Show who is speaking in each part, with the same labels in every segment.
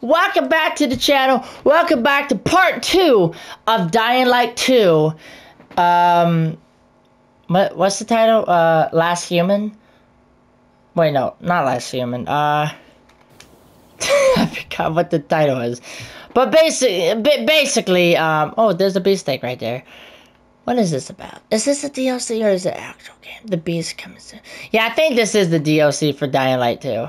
Speaker 1: welcome back to the channel. Welcome back to part two of Dying Light 2. Um, what, what's the title? Uh, Last Human? Wait, no, not Last Human. Uh, I forgot what the title is. But basically, basically, um, oh, there's a beefsteak right there. What is this about? Is this a DLC or is it actual game? The beast comes in. Yeah, I think this is the DLC for Dying Light 2.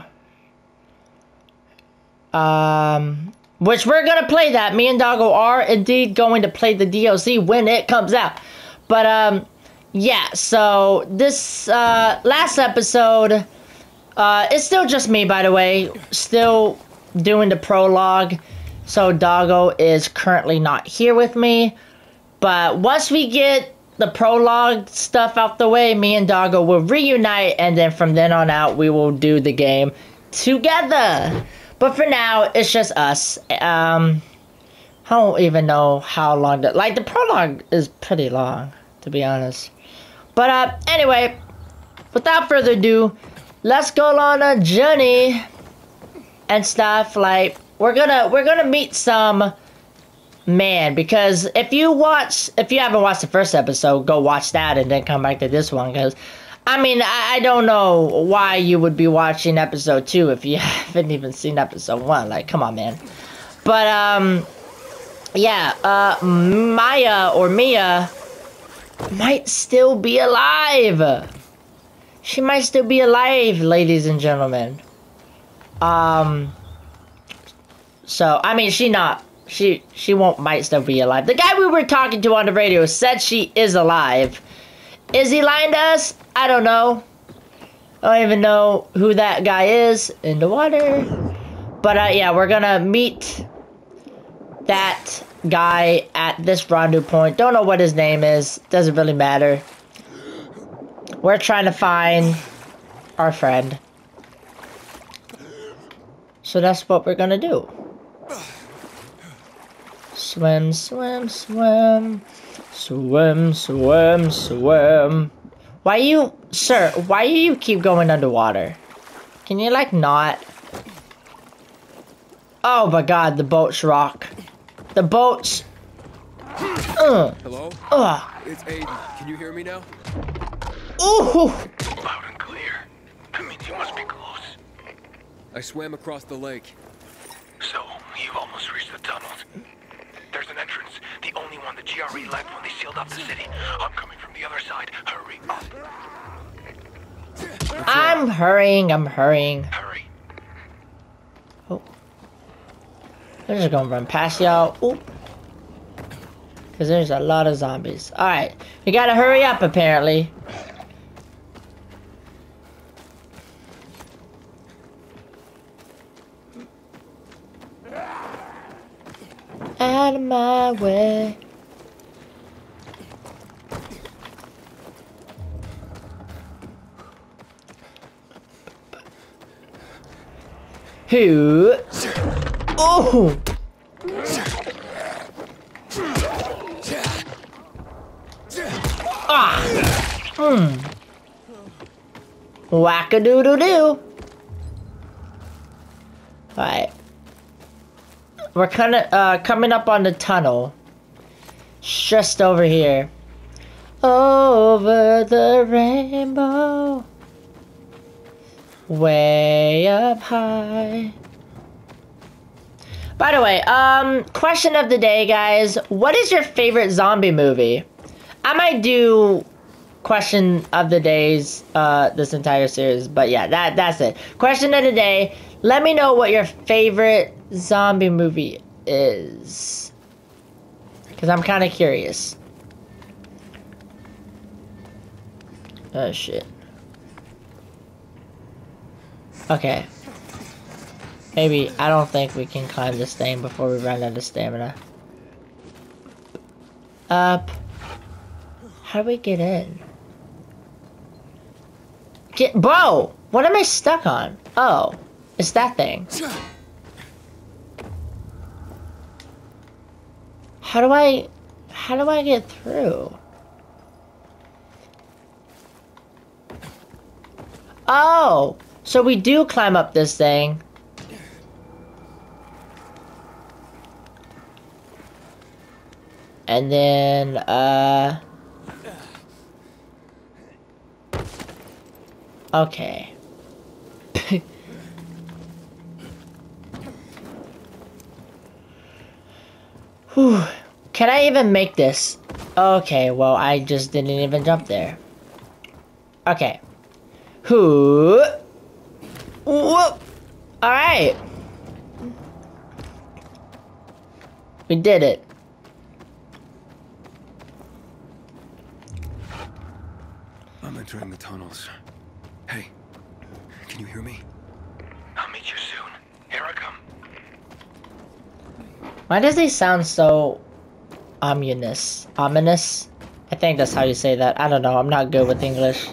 Speaker 1: Um, which we're gonna play that. Me and Doggo are indeed going to play the DLC when it comes out. But um, yeah. So this uh, last episode, uh, it's still just me, by the way. Still doing the prologue. So Doggo is currently not here with me. But once we get the prologue stuff out the way, me and Doggo will reunite, and then from then on out, we will do the game together. But for now, it's just us. Um, I don't even know how long the like the prologue is pretty long, to be honest. But uh, anyway, without further ado, let's go on a journey and stuff. Like we're gonna we're gonna meet some man because if you watch if you haven't watched the first episode, go watch that and then come back to this one because I mean, I, I don't know why you would be watching episode two if you haven't even seen episode one. Like, come on, man. But, um, yeah, uh, Maya or Mia might still be alive. She might still be alive, ladies and gentlemen. Um, so, I mean, she not, she, she won't, might still be alive. The guy we were talking to on the radio said she is alive. Is he lying to us? I don't know. I don't even know who that guy is in the water. But uh, yeah, we're gonna meet that guy at this rendezvous point. Don't know what his name is. Doesn't really matter. We're trying to find our friend. So that's what we're gonna do. Swim, swim, swim. Swim, swim, swim. Why you, sir, why do you keep going underwater? Can you, like, not? Oh my god, the boats rock. The boats.
Speaker 2: Uh, Hello? Uh. It's Aiden. Can you hear me now?
Speaker 1: Ooh!
Speaker 3: Loud and clear. That means you must be close.
Speaker 2: I swam across the lake.
Speaker 3: So, you've almost reached the tunnels. There's an entrance. The only one the GRE left when they sealed off the city. I'm coming from the other side. Hurry up.
Speaker 1: I'm hurrying. I'm hurrying.
Speaker 3: Hurry.
Speaker 1: Oh. They're just gonna run past y'all. Oop. Because there's a lot of zombies. Alright. We gotta hurry up, apparently. out of my way. Who? Oh! Ah! Hmm. Whack-a-doodle-doo. Alright. We're kind of uh, coming up on the tunnel. Just over here. Over the rainbow. Way up high. By the way, um, question of the day, guys. What is your favorite zombie movie? I might do question of the days, uh, this entire series, but yeah, that that's it. Question of the day. Let me know what your favorite zombie movie is. Because I'm kind of curious. Oh, shit. Okay. Maybe, I don't think we can climb this thing before we run out of stamina. Up. How do we get in? Get- Bro! What am I stuck on? Oh. It's that thing. How do I... How do I get through? Oh! So we do climb up this thing. And then, uh... Okay. Whew. Can I even make this? Okay, well, I just didn't even jump there. Okay. Whoo! Whoop! Alright. We did it.
Speaker 2: I'm entering the tunnels. Hey, can you hear me?
Speaker 3: I'll meet you soon. Here I come.
Speaker 1: Why does he sound so ominous? Ominous? I think that's how you say that. I don't know. I'm not good with English.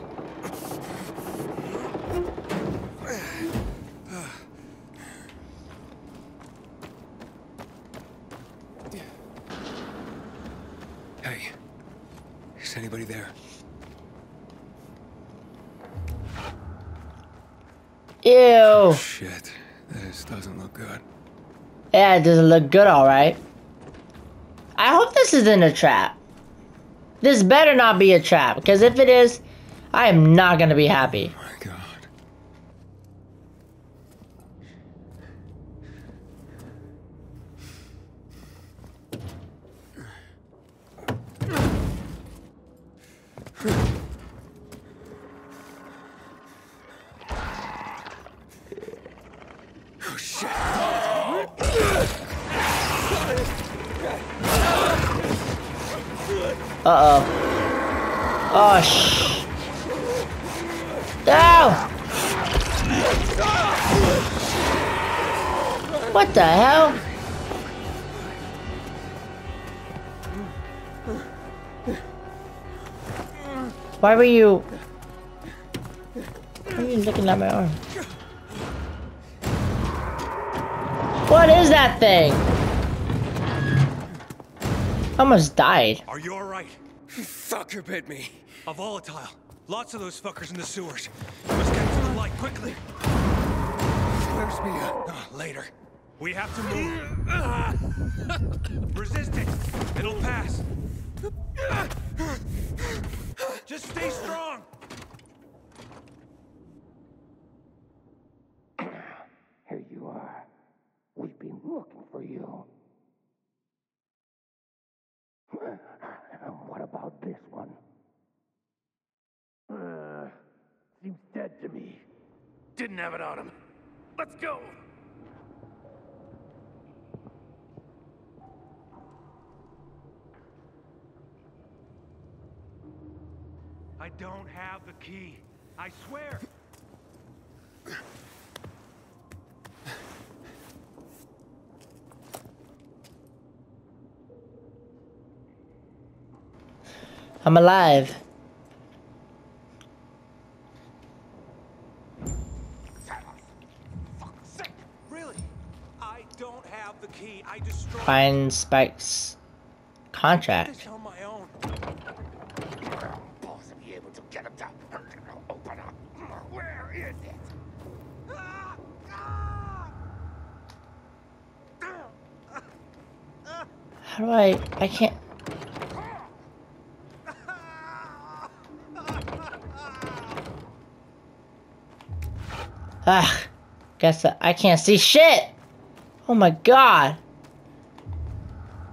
Speaker 2: Doesn't look good,
Speaker 1: alright. I hope this isn't a trap. This better not be a trap, because if it is, I am not gonna be happy. Uh-oh. Oh, sh... No! What the hell? Why were you... Why are you looking at my arm? What is that thing? Almost died.
Speaker 4: Are you alright?
Speaker 2: Bit me.
Speaker 4: A volatile. Lots of those fuckers in the sewers. You must get to the light quickly.
Speaker 2: Where's Mia?
Speaker 4: Ah, later. We have to move. Resist it. It'll pass. Just stay strong.
Speaker 3: Here you are. We've been looking for you. And what about this one? Uh, seems dead to me. Didn't have it on him. Let's go.
Speaker 4: I don't have the key. I swear.
Speaker 1: I'm alive.
Speaker 4: Really? I don't have the key. I destroyed
Speaker 1: Find Spike's contract.
Speaker 4: this on my own.
Speaker 3: Boss will be able to get him to open up. Where is it?
Speaker 4: Ah! Ah!
Speaker 1: How do I... I can't... Ah, guess that I can't see shit. Oh my god.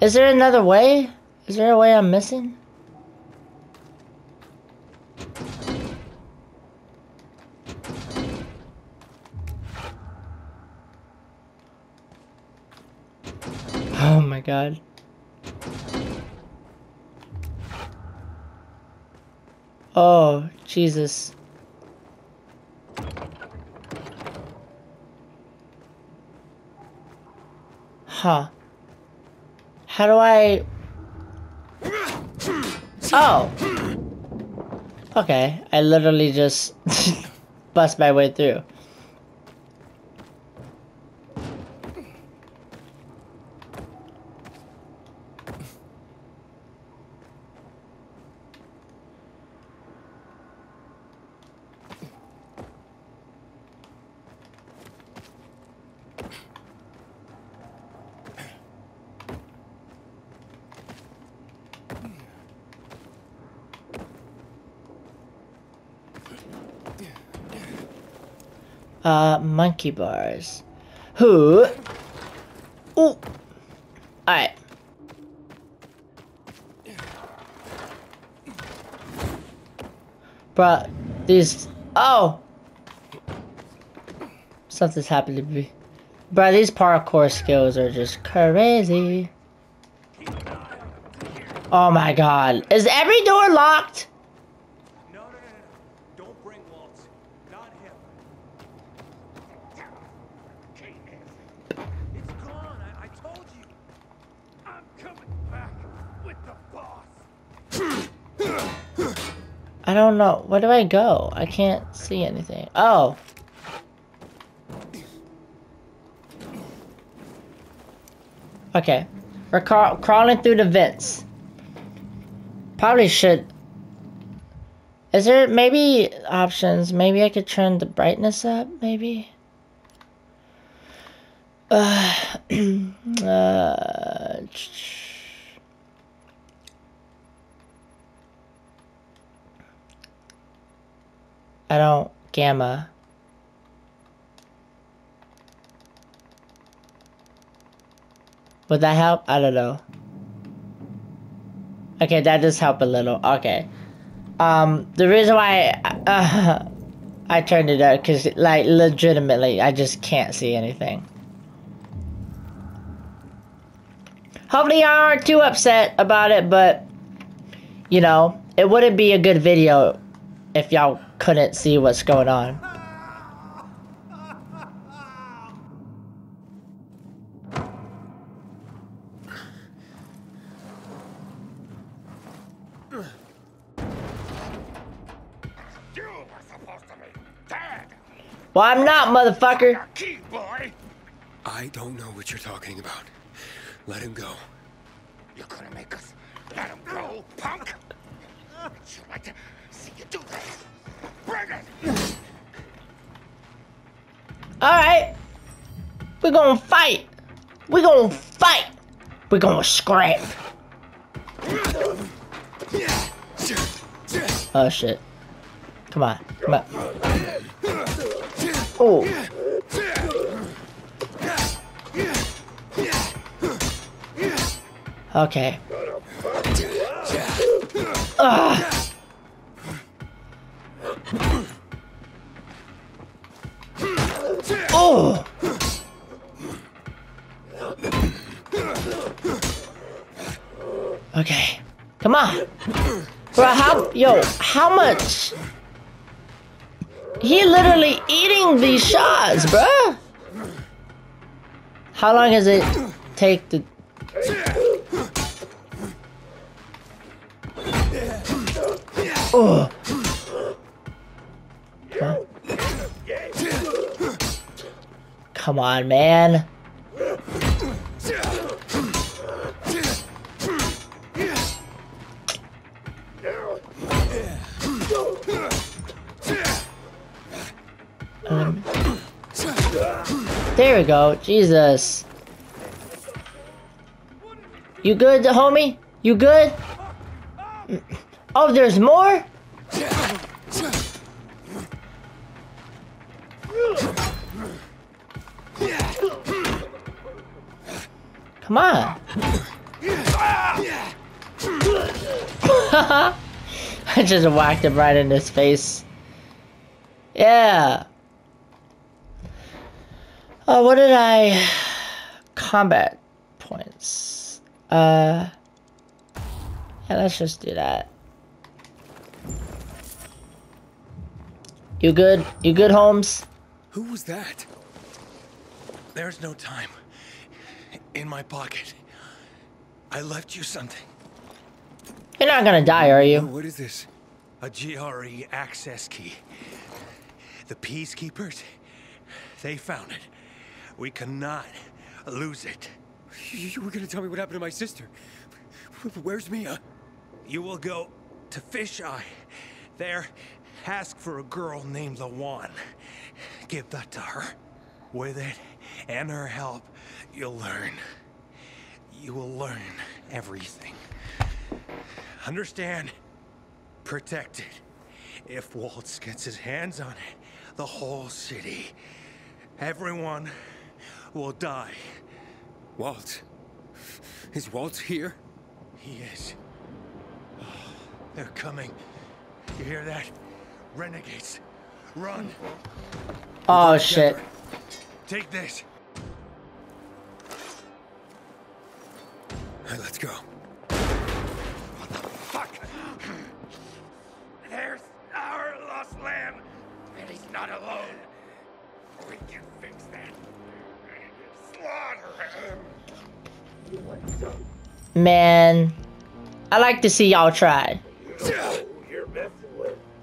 Speaker 1: Is there another way? Is there a way I'm missing? Oh my god. Oh, Jesus. Huh. How do I... Oh! Okay, I literally just bust my way through. Uh, monkey bars. Who? Ooh. Alright. Bruh, these. Oh! Something's happened to me. Bruh, these parkour skills are just crazy. Oh my god. Is every door locked?
Speaker 4: I
Speaker 1: don't know. Where do I go? I can't see anything. Oh. Okay. We're craw- crawling through the vents. Probably should. Is there maybe options? Maybe I could turn the brightness up, maybe? Uh, uh, I don't gamma. Would that help? I don't know. Okay, that does help a little. Okay. Um, the reason why uh, I turned it up because, like, legitimately, I just can't see anything. Hopefully, y'all aren't too upset about it, but you know, it wouldn't be a good video if y'all couldn't see what's going on.
Speaker 3: You were supposed to be dead.
Speaker 1: Well, I'm not, motherfucker.
Speaker 3: Key boy.
Speaker 2: I don't know what you're talking about. Let him go.
Speaker 3: You're gonna make us let him go, punk. Would you like to see you do this?
Speaker 1: Alright. We're gonna fight. We're gonna fight. We're gonna scrap. Oh shit. Come on. Come on. Oh. Okay. Ugh. Oh. Okay. Come on. Bro, how, yo, how much? He literally eating these shots, bruh. How long does it take to... Oh. Come on, man. Um, there we go. Jesus. You good, homie? You good? Oh, there's more? Come on. I just whacked him right in his face. Yeah. Oh, what did I... Combat points. Uh... Yeah, let's just do that. You good? You good, Holmes?
Speaker 2: Who was that?
Speaker 3: There's no time. In my pocket. I left you something.
Speaker 1: You're not gonna die, are you?
Speaker 2: what is this?
Speaker 3: A GRE access key. The Peacekeepers, they found it. We cannot lose it.
Speaker 2: You you were gonna tell me what happened to my sister. Where's Mia?
Speaker 3: You will go to Fisheye. There, ask for a girl named Lawan. Give that to her. With it and her help, you'll learn. You will learn everything. Understand? Protect it. If Waltz gets his hands on it, the whole city. Everyone will die.
Speaker 2: Walt. Is Walt here?
Speaker 3: He is. Oh, they're coming. You hear that? Renegades. Run.
Speaker 1: Oh shit.
Speaker 3: Take this.
Speaker 2: Right, let's go.
Speaker 3: What the Fuck! There's our lost lamb, and he's not alone. We can fix that. Slaughter him.
Speaker 1: Man. I like to see y'all try.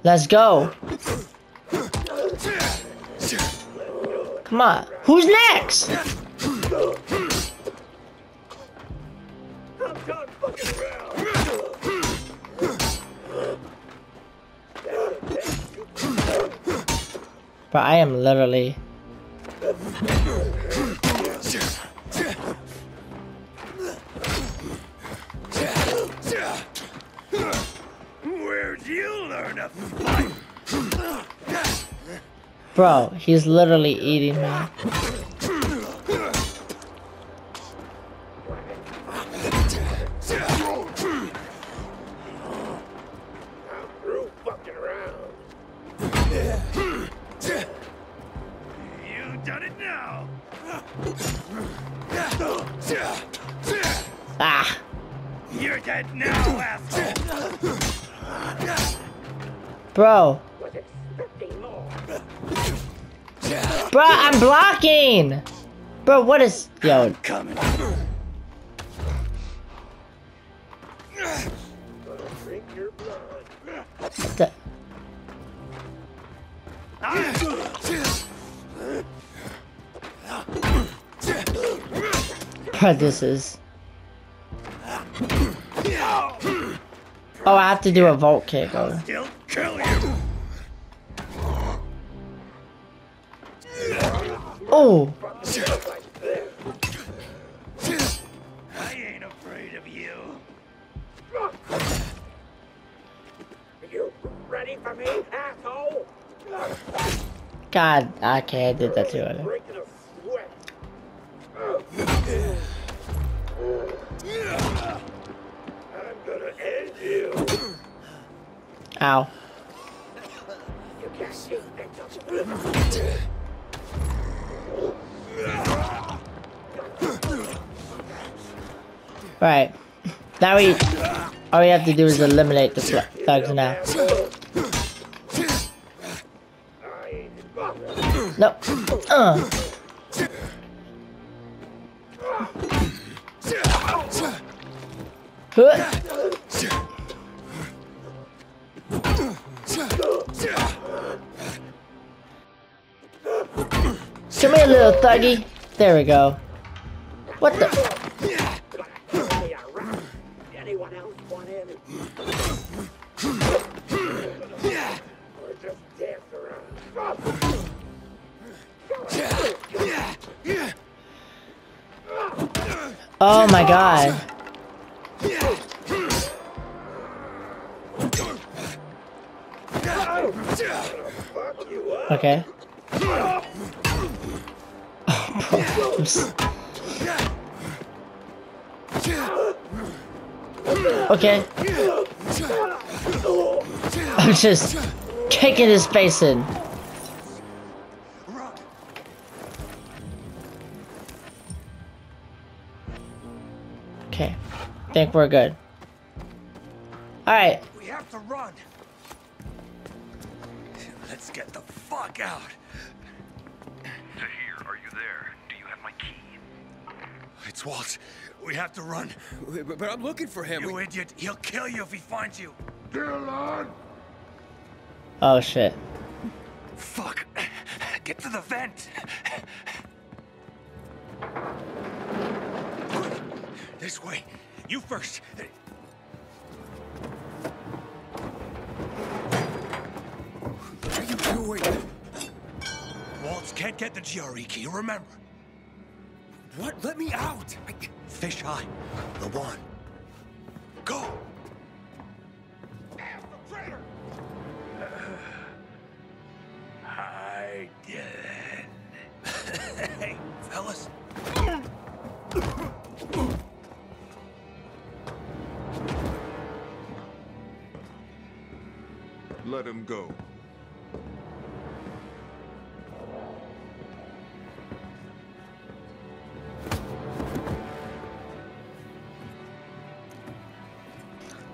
Speaker 1: Let's go. Come on. Who's next? But I am literally.
Speaker 3: Where'd you learn to fight?
Speaker 1: Bro, he's literally eating me. Bro. Bro, I'm blocking! Bro, what is... Yo,
Speaker 3: Coming.
Speaker 1: Bro, this is... Oh, I have to do a vault kick. Oh. Oh!
Speaker 3: I ain't afraid of you.
Speaker 5: You ready for me, asshole?
Speaker 1: God, okay, I did that to her.
Speaker 5: Breaking a sweat. I'm gonna you.
Speaker 1: Ow.
Speaker 5: You can't shoot victims.
Speaker 1: Right. Now we... All we have to do is eliminate the thugs now. Nope. Uh. Come here, little thuggy. There we go. What the? Oh my god. Okay. Okay. I'm just kicking his face in. Think we're good. Alright.
Speaker 3: We have to run. Let's get the fuck out.
Speaker 6: Tahir, are you there? Do you have my key?
Speaker 3: It's Walt. We have to run.
Speaker 2: But, but I'm looking for him.
Speaker 3: You idiot. He'll kill you if he finds you.
Speaker 1: Oh shit.
Speaker 3: Fuck. Get to the vent. This way. You first.
Speaker 2: What are you doing?
Speaker 3: Waltz can't get the GRE key, remember.
Speaker 2: What? Let me out! I...
Speaker 3: Fish eye. The one.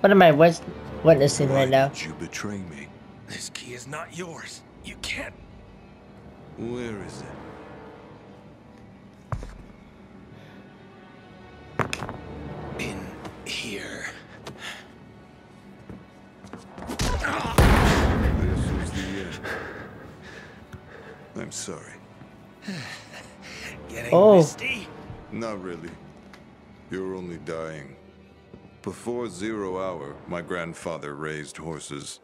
Speaker 1: What am I wit- witnessing
Speaker 7: Why
Speaker 1: right now?
Speaker 7: did you betray me?
Speaker 3: This key is not yours. You can't.
Speaker 7: Where is it?
Speaker 3: In here.
Speaker 7: This is the end. I'm sorry.
Speaker 3: Getting
Speaker 1: Oh.
Speaker 3: misty.
Speaker 7: Not really. You're only dying. Before zero hour, my grandfather raised horses.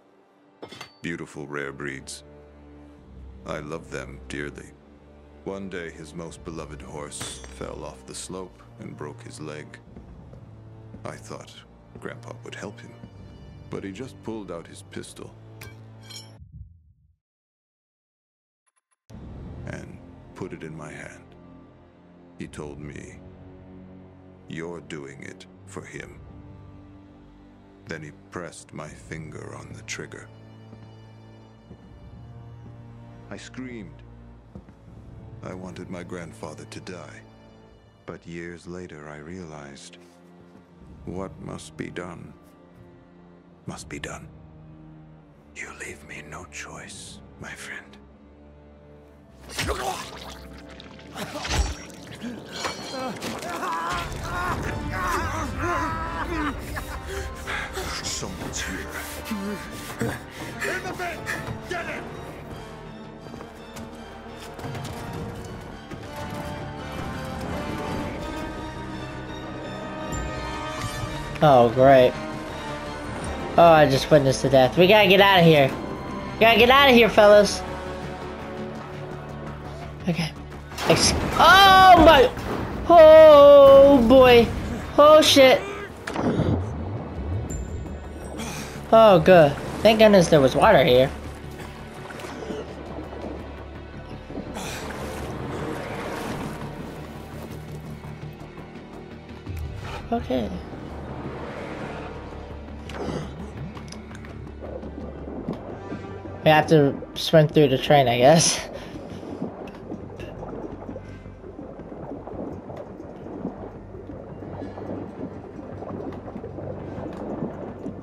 Speaker 7: Beautiful rare breeds. I love them dearly. One day, his most beloved horse fell off the slope and broke his leg. I thought Grandpa would help him, but he just pulled out his pistol and put it in my hand. He told me, You're doing it for him. Then he pressed my finger on the trigger. I screamed. I wanted my grandfather to die. But years later, I realized what must be done must be done. You leave me no choice, my friend. Someone's here.
Speaker 3: In the vent! Get!
Speaker 1: Oh, great. Oh, I just witnessed the death. We gotta get out of here. We gotta get out of here, fellas. Okay. Ex- oh my! Oh boy! Oh shit! Oh good. Thank goodness there was water here. Okay. We have to swim through the train, I guess.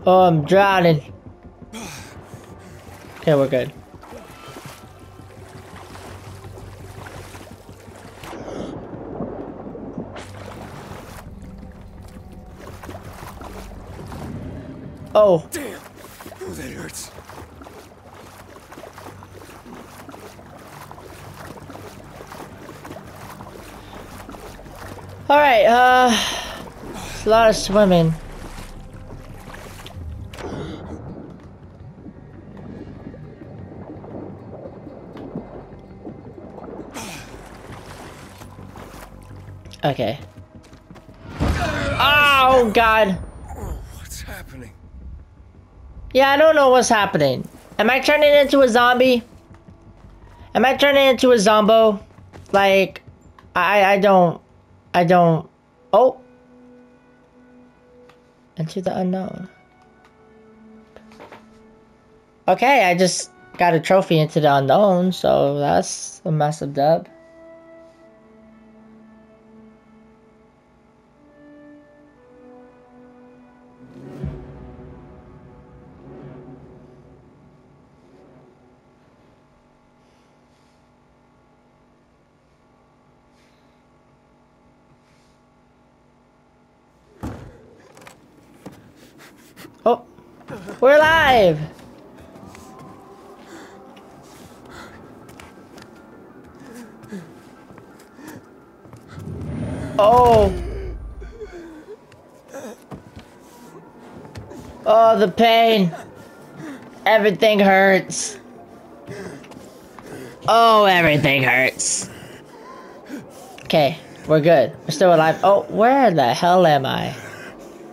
Speaker 1: Oh, I'm drowning. Okay, we're good. Oh.
Speaker 3: Damn! Oh, that hurts.
Speaker 1: Alright, uh... It's a lot of swimming. Okay. Oh, God.
Speaker 3: What's happening?
Speaker 1: Yeah, I don't know what's happening. Am I turning into a zombie? Am I turning into a zombo? Like, I I don't, I don't. Oh, into the unknown. Okay, I just got a trophy into the unknown, so that's a massive dub. Oh, we're alive! Oh. Oh, the pain. Everything hurts. Oh, everything hurts. Okay, we're good. We're still alive. Oh, where the hell am I?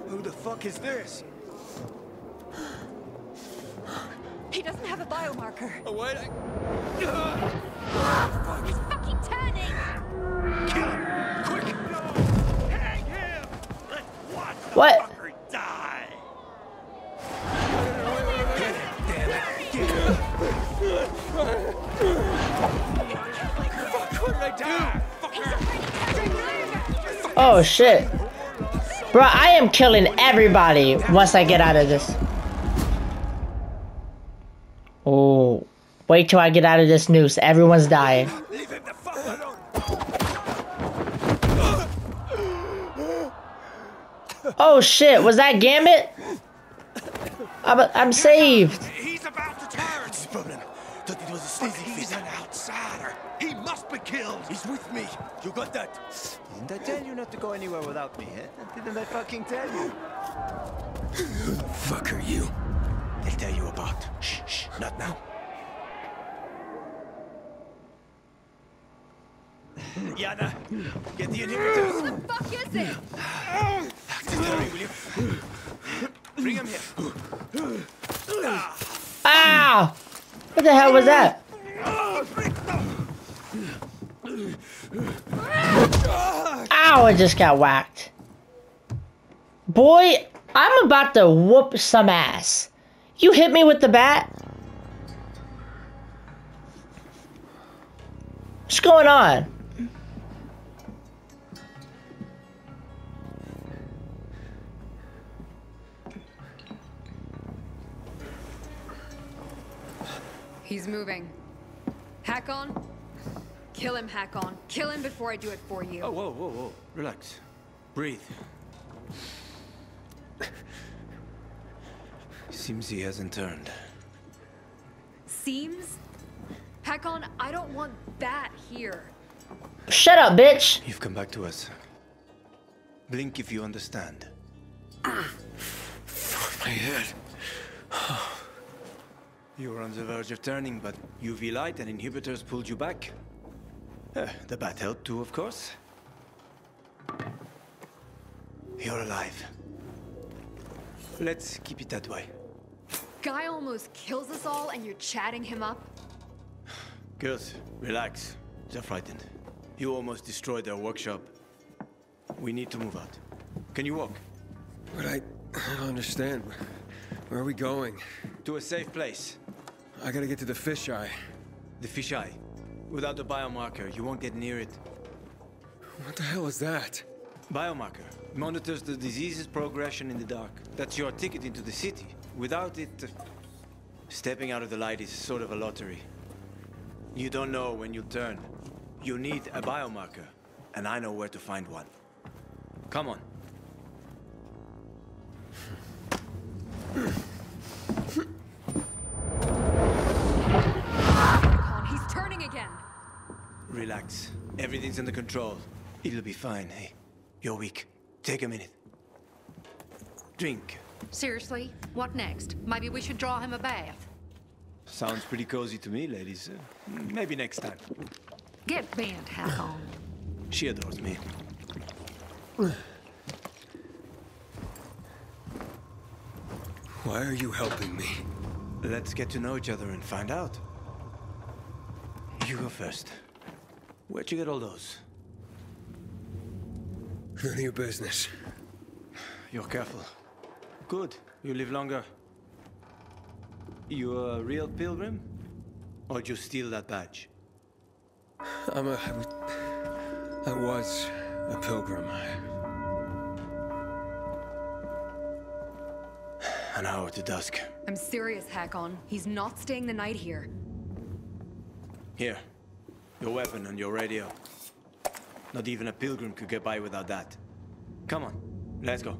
Speaker 3: Who the fuck is this?
Speaker 8: would. I...
Speaker 3: Oh,
Speaker 8: he's fucking turning!
Speaker 3: Kill him! Quick! No! Hang him! Let's watch
Speaker 1: what?
Speaker 3: fucker die!
Speaker 1: Oh shit. Bro, I am killing everybody once I get out of this. Wait till I get out of this noose. Everyone's dying.
Speaker 3: Leave him the fuck alone.
Speaker 1: Oh shit, was that Gambit? I'm, I'm saved.
Speaker 3: He's about to turn.
Speaker 4: What's the? Thought it was a sleazy
Speaker 3: He's an outsider. He must be killed.
Speaker 4: He's with me. You got that?
Speaker 9: Didn't I tell you not to go anywhere without me, eh? Didn't I fucking tell you?
Speaker 2: Who the Fuck are you?
Speaker 4: They'll tell you about. Shh, shh, not now. Yana, get the inhibitors.
Speaker 8: What the fuck is it?
Speaker 4: Just hurry, will you? Bring him here.
Speaker 1: Ow! What the hell was that? Ow, I just got whacked. Boy, I'm about to whoop some ass. You hit me with the bat? What's going on?
Speaker 8: He's moving. Hakon. Kill him, Hakon. Kill him before I do it for you.
Speaker 4: Oh, whoa, whoa, whoa. Relax. Breathe. Seems he hasn't turned.
Speaker 8: Seems? Hakon, I don't want that here.
Speaker 1: Shut up, bitch.
Speaker 4: You've come back to us. Blink if you understand. Ah.
Speaker 2: My head.
Speaker 4: You were on the verge of turning, but UV light and inhibitors pulled you back. Uh, the bat helped too, of course. You're alive. Let's keep it that way.
Speaker 8: Guy almost kills us all and you're chatting him up?
Speaker 4: Girls, relax. They're frightened. You almost destroyed their workshop. We need to move out. Can you walk?
Speaker 2: But I, I don't understand. Where are we going?
Speaker 4: To a safe place.
Speaker 2: I gotta get to the fisheye.
Speaker 4: The fisheye. Without the biomarker, you won't get near it.
Speaker 2: What the hell is that?
Speaker 4: Biomarker monitors the disease's progression in the dark. That's your ticket into the city. Without it, uh, stepping out of the light is sort of a lottery. You don't know when you'll turn. You need a biomarker, and I know where to find one. Come on. Everything's under control. It'll be fine. Hey, you're weak. Take a minute. Drink.
Speaker 10: Seriously? What next? Maybe we should draw him a bath.
Speaker 4: Sounds pretty cozy to me, ladies. Uh, maybe next time.
Speaker 10: Get bent, Hakon.
Speaker 4: She adores me.
Speaker 2: Why are you helping me?
Speaker 4: Let's get to know each other and find out. You go first. Where'd you get all those?
Speaker 2: None of your business.
Speaker 4: You're careful. Good. You live longer. You are a real pilgrim? Or did you steal that badge?
Speaker 2: I'm a. I was a pilgrim.
Speaker 4: An hour to dusk.
Speaker 8: I'm serious, Hakon. He's not staying the night here.
Speaker 4: Here. Your weapon and your radio. Not even a pilgrim could get by without that. Come on. Let's go.